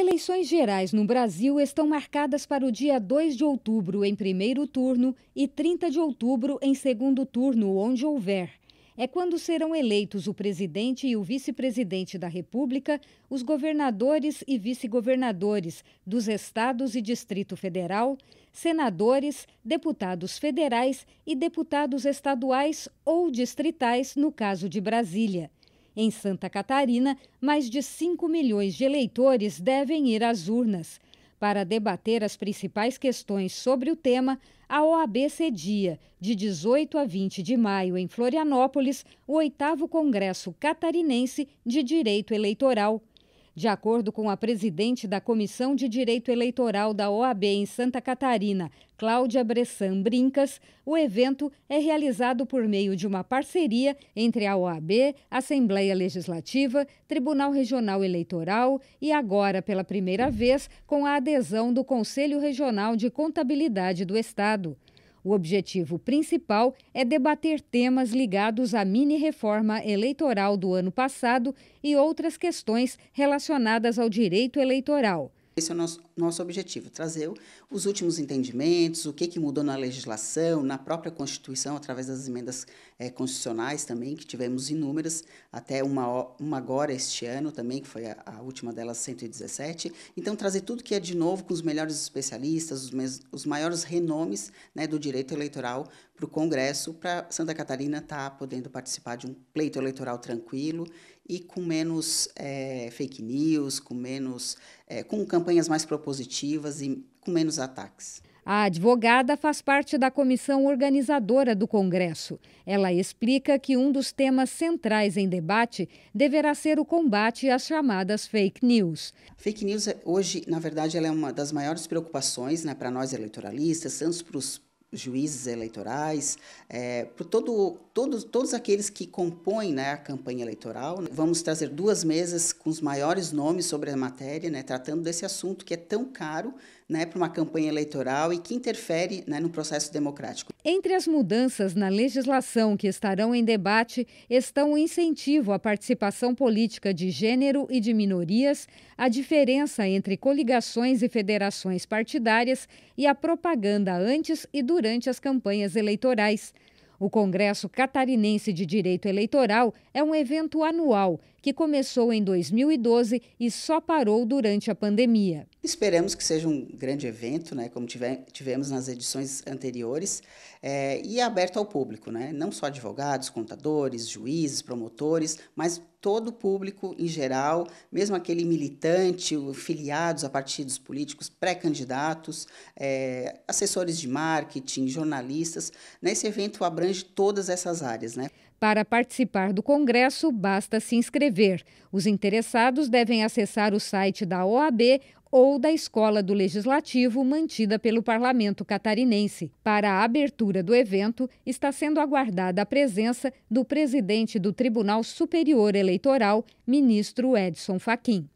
eleições gerais no Brasil estão marcadas para o dia 2 de outubro em primeiro turno e 30 de outubro em segundo turno, onde houver. É quando serão eleitos o presidente e o vice-presidente da República, os governadores e vice-governadores dos estados e Distrito Federal, senadores, deputados federais e deputados estaduais ou distritais, no caso de Brasília. Em Santa Catarina, mais de 5 milhões de eleitores devem ir às urnas. Para debater as principais questões sobre o tema, a OAB cedia, de 18 a 20 de maio, em Florianópolis, o oitavo Congresso Catarinense de Direito Eleitoral. De acordo com a presidente da Comissão de Direito Eleitoral da OAB em Santa Catarina, Cláudia Bressan Brincas, o evento é realizado por meio de uma parceria entre a OAB, Assembleia Legislativa, Tribunal Regional Eleitoral e agora, pela primeira vez, com a adesão do Conselho Regional de Contabilidade do Estado. O objetivo principal é debater temas ligados à mini-reforma eleitoral do ano passado e outras questões relacionadas ao direito eleitoral. Esse é o nosso, nosso objetivo, trazer os últimos entendimentos, o que, que mudou na legislação, na própria Constituição, através das emendas é, constitucionais também, que tivemos inúmeras, até uma, uma agora este ano também, que foi a, a, última delas, 117. Então, trazer tudo que é de novo com os melhores especialistas, os, mes, os maiores renomes né, do direito eleitoral para o Congresso, para Santa Catarina estar tá podendo participar de um pleito eleitoral tranquilo e com menos é, fake news, com menos, é, com campanhas mais propositivas e com menos ataques. A advogada faz parte da comissão organizadora do Congresso. Ela explica que um dos temas centrais em debate deverá ser o combate às chamadas fake news. Fake news, hoje, na verdade, ela é uma das maiores preocupações né, para nós eleitoralistas, tanto para os juízes eleitorais, é, por todo, todos, todos aqueles que compõem né, a campanha eleitoral. Vamos trazer duas mesas com os maiores nomes sobre a matéria, né, tratando desse assunto que é tão caro né, para uma campanha eleitoral e que interfere né, no processo democrático. Entre as mudanças na legislação que estarão em debate estão o incentivo à participação política de gênero e de minorias, a diferença entre coligações e federações partidárias e a propaganda antes e durante as campanhas eleitorais. O Congresso Catarinense de Direito Eleitoral é um evento anual que começou em 2012 e só parou durante a pandemia. Esperamos que seja um grande evento, né, como tivemos nas edições anteriores, é, e aberto ao público, né, não só advogados, contadores, juízes, promotores, mas todo o público em geral, mesmo aquele militante, filiados a partidos políticos, pré-candidatos, é, assessores de marketing, jornalistas. Nesse evento abrange todas essas áreas. Né? Para participar do Congresso, basta se inscrever. Os interessados devem acessar o site da OAB ou da Escola do Legislativo mantida pelo Parlamento catarinense. Para a abertura do evento, está sendo aguardada a presença do presidente do Tribunal Superior Eleitoral, ministro Edson Fachin.